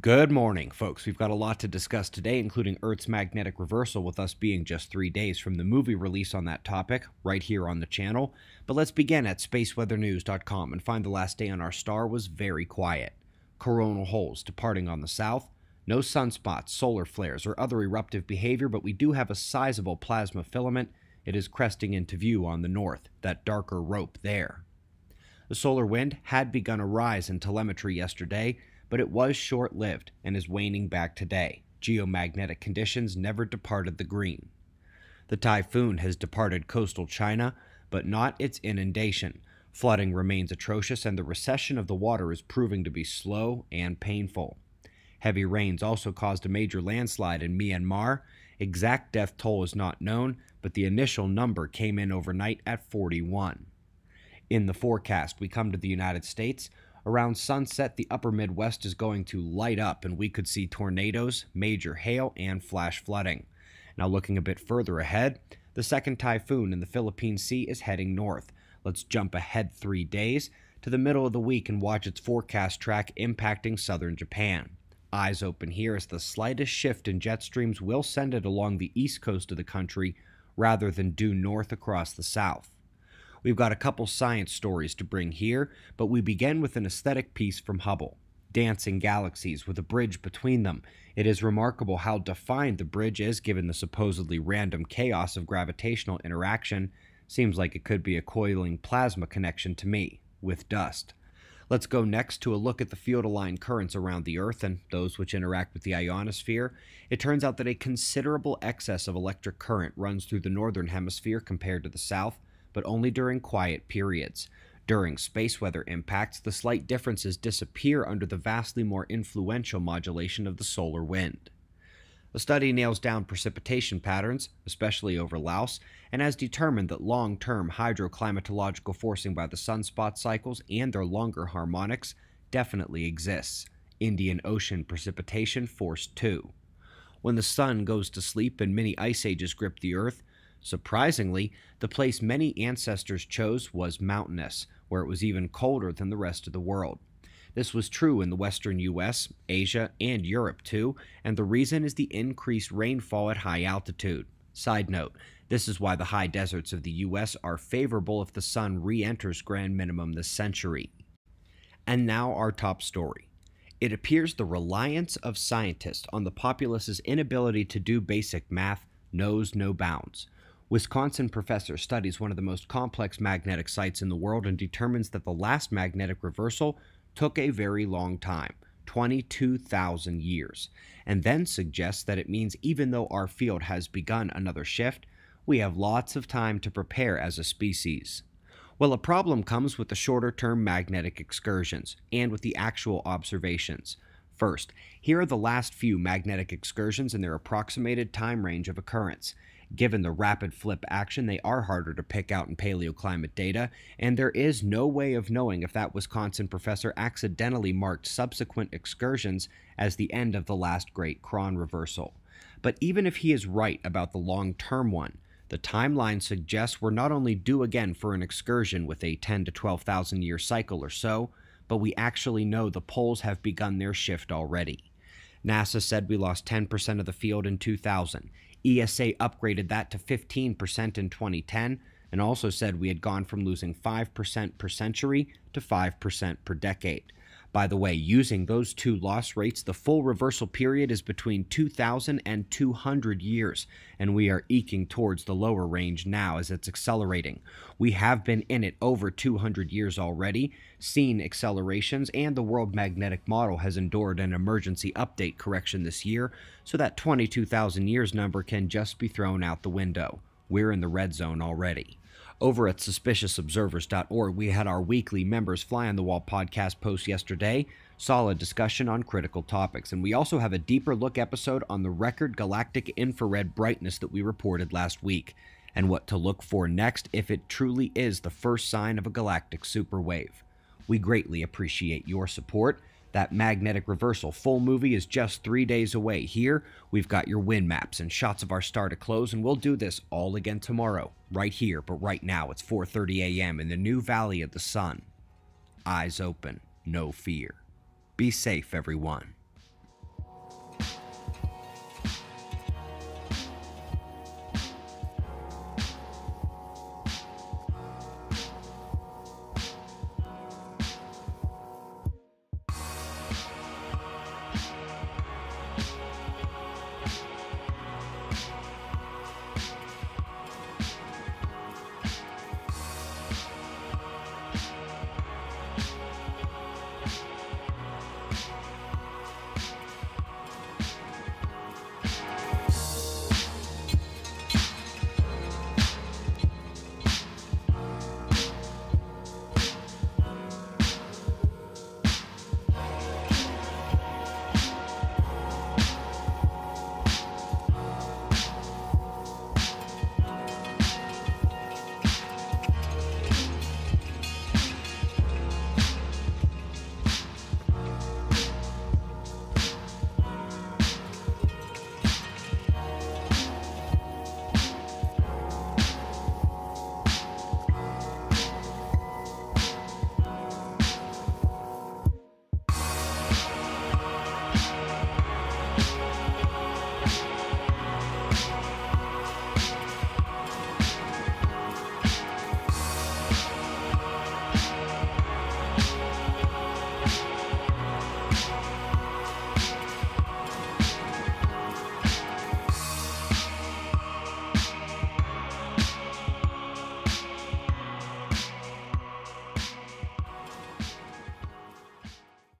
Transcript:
Good morning, folks. We've got a lot to discuss today, including Earth's magnetic reversal, with us being just three days from the movie release on that topic, right here on the channel. But let's begin at spaceweathernews.com and find the last day on our star was very quiet. Coronal holes departing on the south, no sunspots, solar flares, or other eruptive behavior, but we do have a sizable plasma filament. It is cresting into view on the north, that darker rope there. The solar wind had begun a rise in telemetry yesterday but it was short lived and is waning back today. Geomagnetic conditions never departed the green. The typhoon has departed coastal China, but not its inundation. Flooding remains atrocious, and the recession of the water is proving to be slow and painful. Heavy rains also caused a major landslide in Myanmar. Exact death toll is not known, but the initial number came in overnight at 41. In the forecast, we come to the United States. Around sunset, the upper Midwest is going to light up, and we could see tornadoes, major hail, and flash flooding. Now, looking a bit further ahead, the second typhoon in the Philippine Sea is heading north. Let's jump ahead three days to the middle of the week and watch its forecast track impacting southern Japan. Eyes open here as the slightest shift in jet streams will send it along the east coast of the country rather than due north across the south. We've got a couple science stories to bring here, but we begin with an aesthetic piece from Hubble. Dancing galaxies with a bridge between them. It is remarkable how defined the bridge is given the supposedly random chaos of gravitational interaction. Seems like it could be a coiling plasma connection to me, with dust. Let's go next to a look at the field aligned currents around the Earth and those which interact with the ionosphere. It turns out that a considerable excess of electric current runs through the northern hemisphere compared to the south, but only during quiet periods. During space weather impacts, the slight differences disappear under the vastly more influential modulation of the solar wind. The study nails down precipitation patterns, especially over Laos, and has determined that long term hydroclimatological forcing by the sunspot cycles and their longer harmonics definitely exists. Indian Ocean precipitation force 2. When the sun goes to sleep and mini ice ages grip the Earth, Surprisingly, the place many ancestors chose was mountainous, where it was even colder than the rest of the world. This was true in the western US, Asia, and Europe too, and the reason is the increased rainfall at high altitude. Side note, this is why the high deserts of the US are favorable if the sun re enters grand minimum this century. And now our top story. It appears the reliance of scientists on the populace's inability to do basic math knows no bounds. Wisconsin professor studies one of the most complex magnetic sites in the world and determines that the last magnetic reversal took a very long time 22,000 years and then suggests that it means even though our field has begun another shift, we have lots of time to prepare as a species. Well, a problem comes with the shorter term magnetic excursions and with the actual observations. First, here are the last few magnetic excursions and their approximated time range of occurrence. Given the rapid flip action, they are harder to pick out in paleoclimate data, and there is no way of knowing if that Wisconsin professor accidentally marked subsequent excursions as the end of the last great Chron reversal. But even if he is right about the long term one, the timeline suggests we're not only due again for an excursion with a 10 to 12,000 year cycle or so, but we actually know the poles have begun their shift already. NASA said we lost 10% of the field in 2000. ESA upgraded that to 15% in 2010 and also said we had gone from losing 5% per century to 5% per decade. By the way, using those two loss rates, the full reversal period is between 2,000 and 200 years, and we are eking towards the lower range now as it's accelerating. We have been in it over 200 years already, seen accelerations, and the World Magnetic Model has endured an emergency update correction this year, so that 22,000 years number can just be thrown out the window. We're in the red zone already. Over at suspiciousobservers.org, we had our weekly Members Fly on the Wall podcast post yesterday. Solid discussion on critical topics. And we also have a deeper look episode on the record galactic infrared brightness that we reported last week, and what to look for next if it truly is the first sign of a galactic superwave. We greatly appreciate your support. That magnetic reversal full movie is just three days away. Here, we've got your wind maps and shots of our star to close, and we'll do this all again tomorrow, right here. But right now, it's 4:30 a.m. in the new Valley of the Sun. Eyes open, no fear. Be safe, everyone.